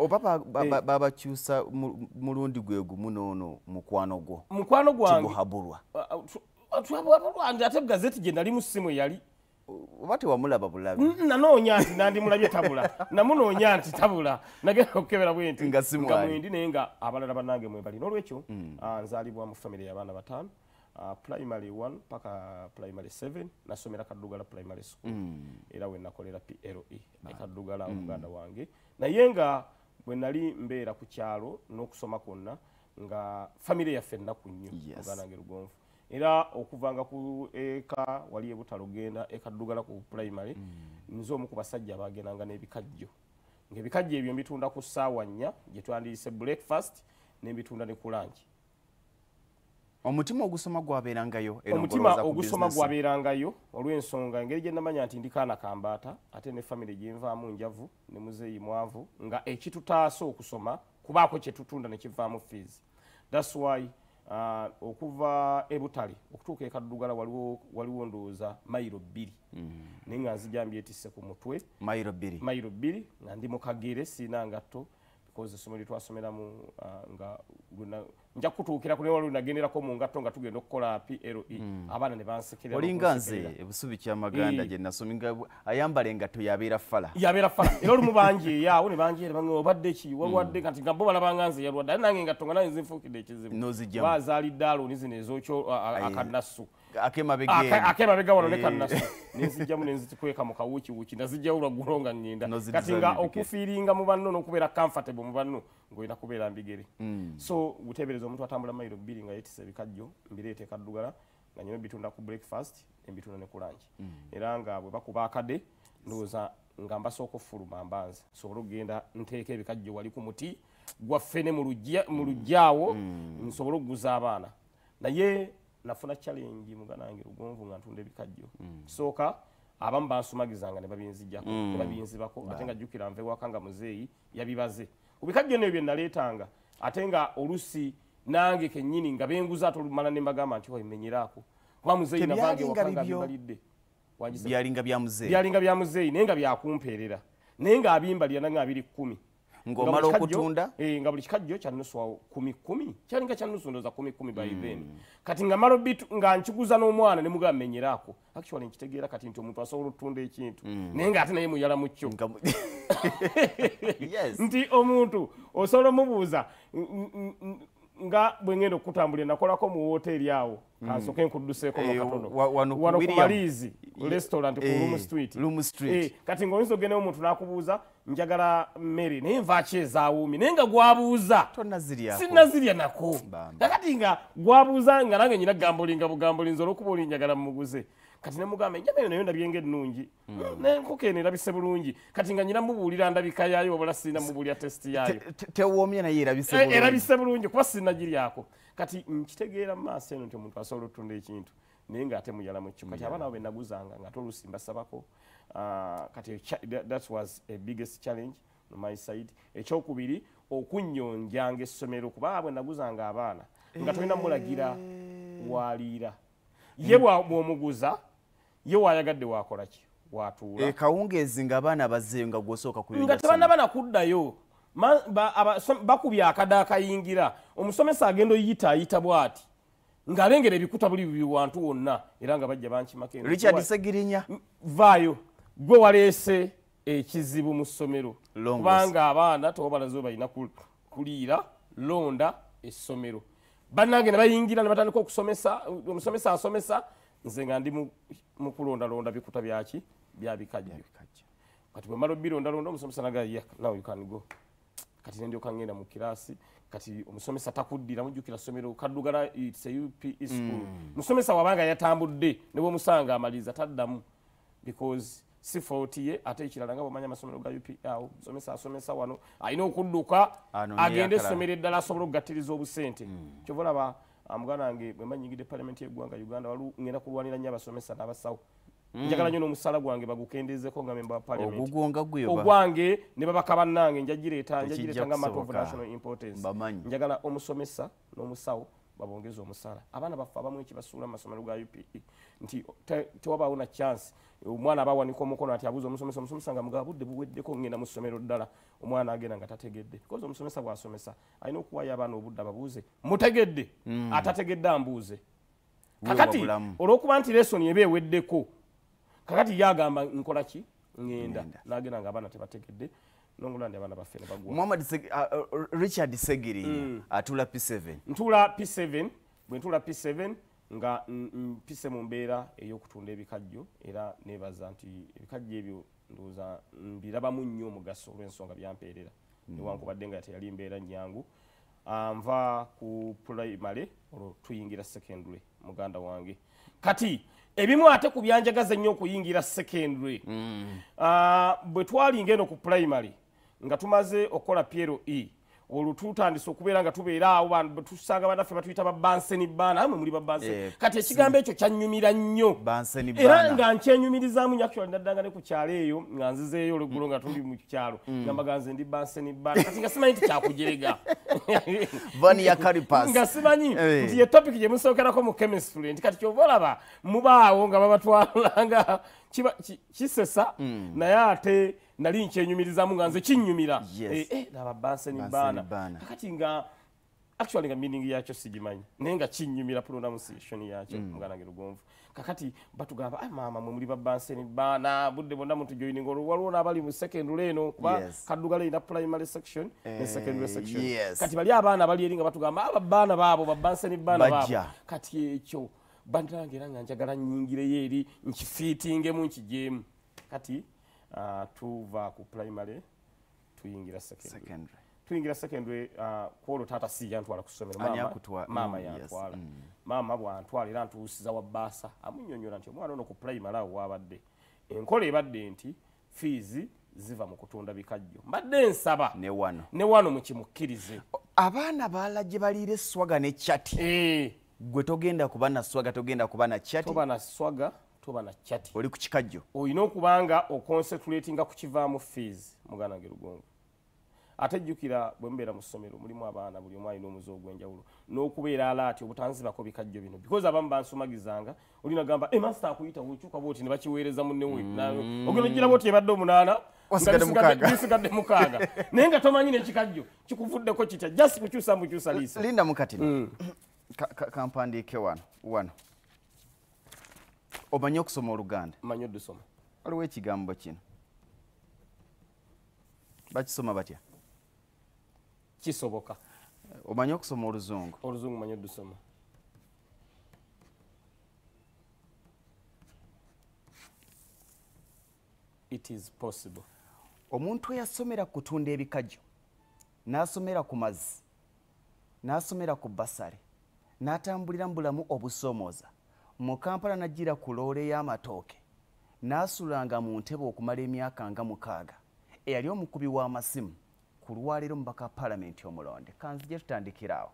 oba ba- ba- ba- babakyusa mu- mulundi gwe gumu noono mukwano gwo. Mukwano gwange? Kiguhabulwa twabwabulwange ate gazeti gye nali mu ssimu eyali. Oba tewamulaba bulabi? Mm, nanoonya nti nandimulabye tabula. Namunoonya nti tabula. Nagenda okukebera bwe nti Nga si mwali. mwendi naye nga abalala bannange mwe bali. N'olwekyo ah, nzaalibwa mu famire y'abaana bataano primary 1 paka primary 7 nasomera kaddugala primary school. Era we nakolera ple ekaddugala omuganda wange. Naye nga bwe nali mbeera ku kyalo n'okusoma kwonna nga famire yaffe ennaku nnyo wange lugonvu era okuvanga ku eka wali ebutalo genda ekaddugala ku primary nze omu ku basajja abagendanga n'ebikajjo. Ngaebikajjo ebyo mbitunda ku ssaawa nnya gye twandiyise breakfast nembitunda ne ku langi omutima ogusoma gwabeerangayo era omutima ogusoma business. gwabeerangayo olw'ensonga engeri gye namanya nti ndi kaana kambaata ate ne famire gyenvaamu njavu ne muzeeyi mwavu nga ekitutaasa okusoma kubaako kyetutunda ne kivaamu fees. Thats why uh, okuva ebutale okutuuka ekaddugala waliwo, waliwo ndowooza mayiro bbiri. Naye nga nzija mbyetisse ku mutwe. Mayiro bbiri. Mayiro bbiri nga ndi mu kagere siina ngatto because essomero lyetwasomeramu uh, nga luna- nja kutuukira ku newali nagenderako mu ngatto nga tugenda okukola ple abaana ne bansekerera olinga nze ebusubi kyamaganda Eh. gye nasominga ayambala engatto yabeera fala yabeera fala era olumu banjeeyaawo ne banjeera bange obadde ki? Walwadde kati nga bo balabanga nze yalwadde. Ate nange ngatto nga nange zinfuukidde ekizibu. Bazaalidde alooni zino ezokyo Aye. akanasu akemabegeni akemabega wano ne Eh. nenzijjamu nenzitikweka mu kawukiwuki. Nazijjawo lwaggulo nga ngenda kati nga okufiiringa mu banno n'okubeera comfortable mu banno ng'olina kubeera mbigere. So guteebereza omuntu atambula mayiro bbiri nga yeetisa ebikajjo mbireeta ekaddugala nga nyuma bitunda ku breakfast embitunda ne ku langi era nga bwe bakuba akade ndowooza nga mbasooka ofuluma mbanze. Nsobole okugenda nteeka ebikajjo wali ku muti gwaffene mu lujja- mu lujjaawo nsobole okuguza abaana. Naye nafuna challenge mugana wange lugonvu nga ntunda ebikajjo. Kisooka abamu bansumagizanga ne babinzijjako ne babinzibako ate nga jjukira nve waka nga muzeeyi yabibaze ku bikajjo nebyo bye naleetanga ate nga olusi nange kennyini nga benguza ate olumala ne mbagamba nti oimenyeraako kuba muzeeyi navange Tebyalinga waka nga bibyo. bibalidde byalinga bya muzeeyi. Naye nga byakumpeerera naye nga abimbalira nanga abiri kkumi Ng'omala okutunda? eh, nga buli kikajjo kya nusu wa kumi kumi? Kyalinga kya nusu ndoza kumi kumi by then. Kati nga mala bitu nga nkiguza n'omwana ne mugamba menyeraako actually nkitegeera kati nti omuntu asobola okutunda ekintu. Naye nga ate naye muyala mu kyo. Nti omuntu osobola omubuuza nga bwe ngenda okutambulira nakolako mu woteeri awo? Kansoke nkudduseeko Eh, katono. wa- wano ku maliizi restaurant ku Eh, room street. Room Street. Eh, kati ngaoyinza ogendayo omuntu n'akubuuza njagala mmere naye nvaaki ezaawuumi naye nga gwabuuza. Sinazirya nako. Nakati nga gwabuuza nga nange nyina gambolinga bugambolinza olwokuba oli njagala mumuguze kati nemugamba enjama eyo nayo ndabyenga ennungi nenkoko eno erabise bulungi. Kati nga nyina mubuulira ndabika yaayo wabula sirina mubuulira tesiti yaayo. Te- te- tewoomye naye erabise Eh, bulungi. kuba sinagiryako kati nkitegeera mu maaso eno nti omuntu asobola otunda ekintu naye ngaate muyala mu kyo kati abaana abo benaguzanga nga tolusi mbasabako kati cha- that was a biggest challenge my side. Ekyokubiri okunyonjanga essomero kuba bwe naguzanga abaana nga tolina mulagira waliira. Ye bw'omuguza ye waayagadde wakola ki? Watuula. Eh, kawungeezi ng'abaana bazzeeyo nga gwosooka nga kuyonja tebanaba nakuddayo Ma- ba- abaso- bakubye akada akayingira omusomesa agenda oyitaayita bw'ati ng'alengera ebikuta buli buli wantu wonna era nga bajja bankimako richard segirinya. Vaayo gwe waleese ekizibu mu ssomero. Kubanga abaana tewabalazo balina ku- kuliira londa essomero. Bannange ne bayingira ne batandika okusomesa omusomesa asomesa nze nga ndi mu- kulondalonda bikuta byaki bya bikajjo. Kati bwe mala obirondalonda omusomesa naga yeah, now you can go. Kati nendyoka ngenda mu kiraasi kati omusomesa takuddira mujjukira ssomero kaddugala its a UPE school. Musomesa wabanga yatambudde ne bwomusanga amaliza taddamu because si fault ye ate ekirala nga bwomanya amasomero ga UPE awo musomesa asomesa wano alina okudduka agende essomero eddala asobole okugattiriza obusente. Kyova olaba ah, muganda wange bwe manyigidde palamenti y'eggwanga uganda waliwo ngenda kulwanira nnyo abasomesa n'abasawo njagala nnyo n'omusala gwange bagukendezeko nga memba ogwange ne babaka bannange njagireeta nga matter of national importance. Njagala omusomesa n'omusawo babongeze omusaala abaana baffe abamu ekibasuula mu masomero ga upe nti te- tewabaawo na chance. Omwana abawanika omukono ati abuuza omusomesa omusomesa nga mugaba budde buweddeko ngenda mu ssomero ddala. Omwana agenda nga tategedde. Because omusomesa bw'asomesa alina okuwayo abaana obudde ababuuze mutegedde? Atategedde ambuuze. Kakati olwokuba nti lesoni eba eweddeko kakati yagamba nkola ki? Ngenda. Ngenda. nagenda nga abaana tebategedde nongolandi abaana baffe ne bagwa. Muhammad uh, uh, richard segirinya atula p7 ntula p7 bwe ntula p7 nga mm, mm, mpise mu mbeera ey'okutunda ebikajjo era nebaza nti ebikajjo ebyo ndowooza mbirabamu nnyo omugaso olw'ensonga byampeerera. Newankubadde nga teyali mbeera nyangu Ah, nva ku primary olwo tuyingira secondary muganda wange kati ebimu ate ku byanjagaza ennyo okuyingira secondary Ah, bwe twalinga eno ku primary nga tumaze okukola piero e olwo tutandise okubeera nga tubeera awo tusanga bannaffe batuyita babanseni baana amwe muli babanseni Eh, kati ekigambo ekyo kyanyumira nnyo. Era nga nkyenyumirizaamu actually naddanga ne ku kyalo eyo nga nzizeeyo olweggulo nga tuli mu kyalo. Nga mbaganze ndi banseni baana kati nga simanyi nti kyakujerega. Nga simanyi Eh. nti ye topic gye musookerako mu chemistry nti kati kyova olaba mubaawo nga babatwala nga kiba- ki- kisesa naye ate nali nkyenyumirizaamu nga nze kinnyumira. Yes. Eh, eh, laba banseni baana kakati nga actually nga meaning yakyo sigimanyi. Naye nga kinnyumira pronunciation yakyo muganda wange lugonvu. Kakati batugamba "Ai, maama mwe muli babanseni baana budde bonna mutujoininga olwo waliwo n'abali mu secondary eno kuba Yes. kaddugala erina primary section ne Eh, secondary section. yes. kati bali abaana bali eri nga batugamba aba baana baabo babanseni baana baabo. Kati ekyo bandange era nga njagala nyingireyo eri nkifiitingemu nkijeemu. Kati ah, tuva ku primary tuyingira secondary. Secondary. Tuyingira secondary uh, kwolwo taata si yantwala ku ssomero. Ani Maama- akutwa- maama mm, yes, yantwala. maama bwantwala era ntuusiza wa baasa amunyonyola nti omwana ono ku primary awo wabadde. Enkola ebadde nti fiizi ziva mu kutunda bikajjo. Mbadde nsaba ne wano. ne wano mukimukkirize abaana baala gye baliira eswaga ne chati. Eh, gwe togenda kuba na swaga togenda kuba na chati? Toba na swaga toba na chati. Oli ku kikajjo. Olina okubanga oconcentratinga ku kivaamu fees muganda wange lugongo ate jjukira bwe mubeera mu ssomero mulimu abaana buli omu alina omuze ogw'enjawulo n'okubeera alaati obutanzibako bikajjo bino. Because abamu bansumagizanga olina gamba e masita akuyita wekyuka bwoti ne bakiweereza munnewe ogenda ojjira bwoti ebadde omunaana? Bisigadde- mukaaga. naye nga tomanyi n'ekikajjo kikuvuddeko kitya? Just kukyusa mukyusa liisa. Linda mukatino Ka- ka- kampandiike wano wano omanyi okusoma oluganda? Manyi oddusoma. Waliwo ekigambo kino. Bakisoma batya? Kisoboka. Omanyi okusoma oluzungu? Oluzungu manyi oddusoma. It is possible. Omuntu eyasomera ku kutunda ebikajjo n'asomera ku mazzi n'asomera ku basale n'atambulira mu bulamu obusoomooza mu kampala najjira ku loole y'amatooke n'asulanga mu ntebe okumala emyaka nga mukaaga. Eyali omukubi w'amasimu ku lwaleero mubaka wa paalamenti omulonde. Kanzije tutandikira awo